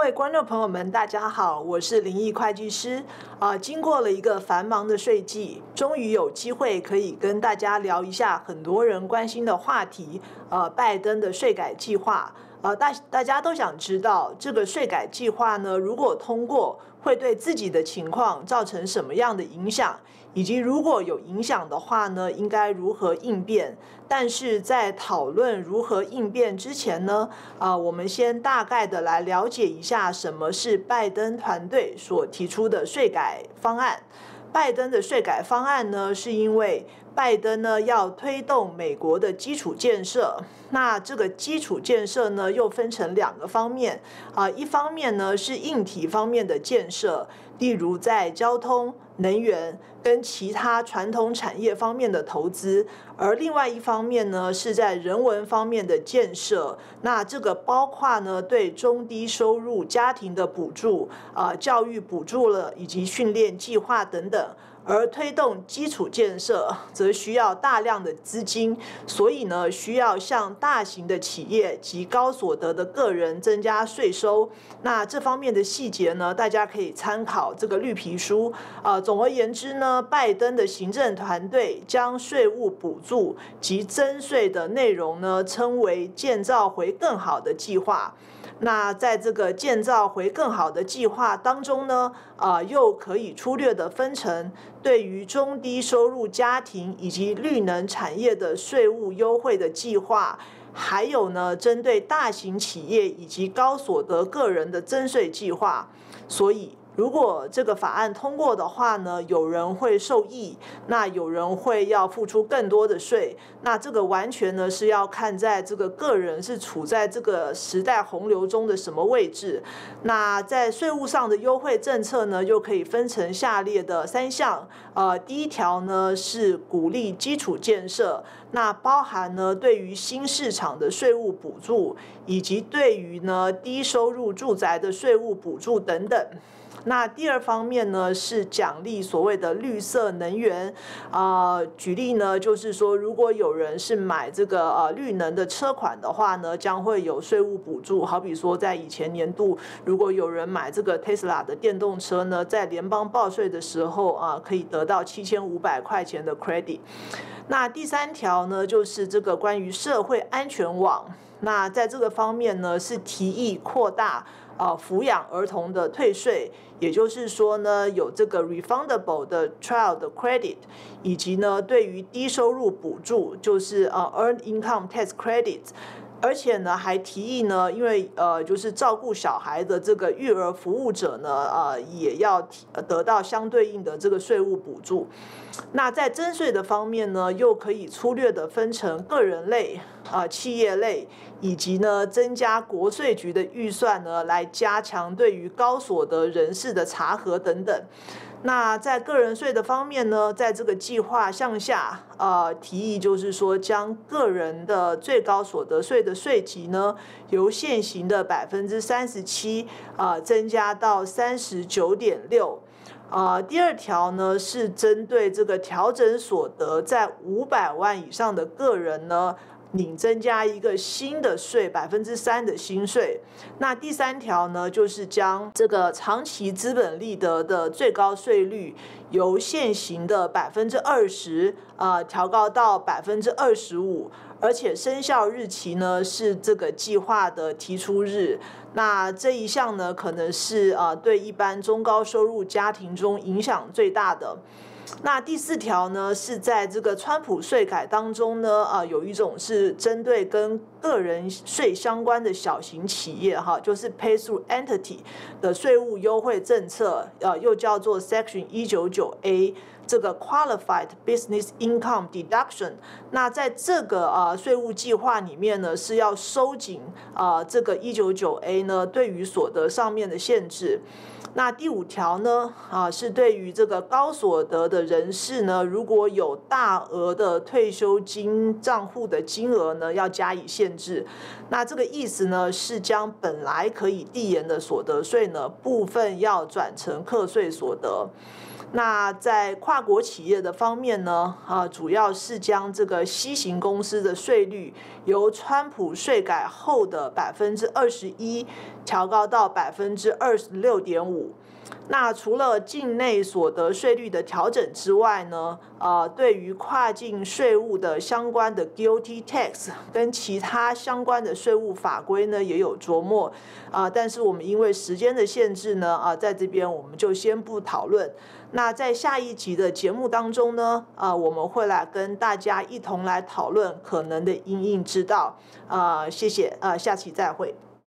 各位观众朋友们，大家好，我是林毅会计师。啊，经过了一个繁忙的税季，终于有机会可以跟大家聊一下很多人关心的话题，呃，拜登的税改计划。呃，大大家都想知道这个税改计划呢，如果通过，会对自己的情况造成什么样的影响，以及如果有影响的话呢，应该如何应变？但是在讨论如何应变之前呢，啊，我们先大概的来了解一下什么是拜登团队所提出的税改方案。拜登的税改方案呢，是因为拜登呢要推动美国的基础建设。那这个基础建设呢，又分成两个方面啊，一方面呢是硬体方面的建设，例如在交通、能源跟其他传统产业方面的投资，而另外一方面呢是在人文方面的建设。那这个包括呢对中低收入家庭的补助啊，教育补助了，以及训练计划等等。而推动基础建设，则需要大量的资金，所以呢，需要向大型的企业及高所得的个人增加税收。那这方面的细节呢，大家可以参考这个绿皮书。啊，总而言之呢，拜登的行政团队将税务补助及增税的内容呢，称为“建造回更好的计划”。那在这个建造回更好的计划当中呢，啊，又可以粗略的分成对于中低收入家庭以及绿能产业的税务优惠的计划，还有呢，针对大型企业以及高所得个人的增税计划，所以。如果这个法案通过的话呢，有人会受益，那有人会要付出更多的税，那这个完全呢是要看在这个个人是处在这个时代洪流中的什么位置。那在税务上的优惠政策呢，又可以分成下列的三项。呃，第一条呢是鼓励基础建设，那包含呢对于新市场的税务补助，以及对于呢低收入住宅的税务补助等等。那第二方面呢，是奖励所谓的绿色能源，啊，举例呢，就是说，如果有人是买这个呃绿能的车款的话呢，将会有税务补助。好比说，在以前年度，如果有人买这个 Tesla 的电动车呢，在联邦报税的时候啊，可以得到七千五百块钱的 credit。那第三条呢，就是这个关于社会安全网。那在这个方面呢，是提议扩大。啊，抚养儿童的退税，也就是说呢，有这个 refundable 的 child credit，以及呢，对于低收入补助，就是啊 earned income tax credit，而且呢，还提议呢，因为呃，就是照顾小孩的这个育儿服务者呢，呃，也要得到相对应的这个税务补助。那在征税的方面呢，又可以粗略的分成个人类、啊企业类，以及呢增加国税局的预算呢，来加强对于高所得人士的查核等等。那在个人税的方面呢，在这个计划向下，呃，提议就是说，将个人的最高所得税的税级呢，由现行的百分之三十七，啊，增加到三十九点六。啊，第二条呢是针对这个调整所得在五百万以上的个人呢，你增加一个新的税百分之三的新税。那第三条呢，就是将这个长期资本利得的最高税率由现行的百分之二十啊调高到百分之二十五。而且生效日期呢是这个计划的提出日，那这一项呢可能是啊对一般中高收入家庭中影响最大的。那第四条呢是在这个川普税改当中呢啊有一种是针对跟个人税相关的小型企业哈，就是 pay through entity 的税务优惠政策，呃又叫做 Section 一九九 A。这个 qualified business income deduction，那在这个啊税务计划里面呢，是要收紧啊这个一九九 A 呢对于所得上面的限制。那第五条呢啊是对于这个高所得的人士呢，如果有大额的退休金账户的金额呢，要加以限制。那这个意思呢是将本来可以递延的所得税呢部分要转成课税所得。那在跨国企业的方面呢，啊，主要是将这个 C 型公司的税率由川普税改后的百分之二十一调高到百分之二十六点五。那除了境内所得税率的调整之外呢，呃，对于跨境税务的相关的 GOT tax 跟其他相关的税务法规呢，也有琢磨啊。但是我们因为时间的限制呢，啊，在这边我们就先不讨论。那在下一集的节目当中呢，啊，我们会来跟大家一同来讨论可能的应应之道。啊，谢谢，啊，下期再会。